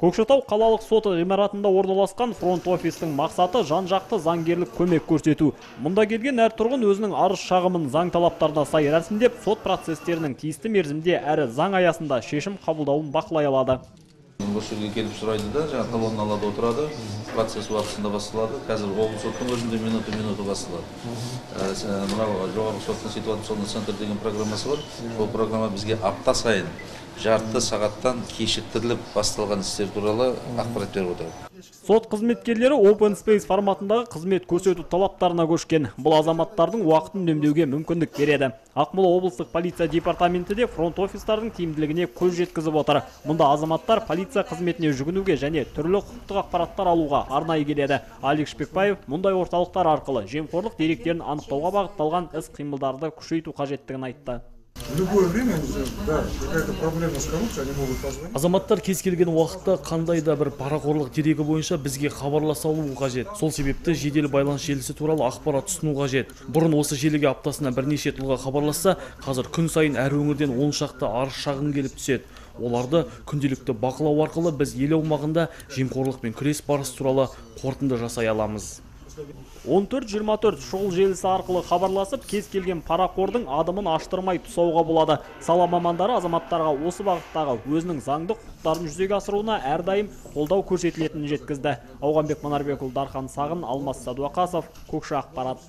көкшетау қалалық соты ғимаратында орналасқан фронт офистің мақсаты жан жақты заңгерлік көмек көрсету. Мұнда келген әр тұрғын өзінің арыз шағымын заң талаптарына сай рәсімдеп сот процестерінің тиісті мерзімде әрі заң аясында шешім қабылдауын бақылай алады. Осы жерге келіп сұрайды да жаңағы колонналарда отырады процесс уақытысында басталады қазір облыс соттың өзінде минуты минуты басталады. Ә, мынау жоғарғы соттың ситуационный центр деген программасы бар. Ол программа бізге апта сайын жарты сағаттан кешіктіріліп басталған істер туралы ақпарат беріп отырады сот қызметкерлері open space форматындағы қызмет көрсету талаптарына көшкен. Бұл азаматтардың уақытын үнемдеуге мүмкіндік береді. Ақмола облыстық полиция департаменті де фронт офистардың тиімділігіне көз жеткізіп отыр. Мұнда азаматтар полиция қызметіне жүгінуге және түрлі құқықтық ақпараттар алуға арнайы келеді. Алик шпекбаев мұндай орталықтар арқылы жемқорлық деректерін анықтауға бағытталған іс қимылдарды күшейту қажеттігін айтты. В любое время, да, какая-то проблема с коррупцией, они могут позвонить. азаматтар кез келген уақытта қандай да бір парақорлық дерегі бойынша бізге хабарласа алуы қажет. Сол себепті жедел байланыс желісі туралы ақпарат ұсыну қажет. Бұрын осы желіге аптасына бірнеше тұлға хабарласса қазір күн сайын әр өңірден он шақты арыз шағым келіп түседі. Оларды күнделікті бақылау арқылы біз ел аумағында жемқорлықпен күрес барысы туралы қорытынды жасай аламыз. 14-24 шұғыл желісі арқылы хабарласып кез келген парақордың адымын аштырмай тұсауға болады. Сала мамандары азаматтарға осы бағыттағы өзінің заңды құқықтарын жүзеге асыруына әрдайым қолдау көрсетілетінін жеткізді. Ауғанбек манарбекұлы дархан сағын алмас садуақасов көкші ақпарат.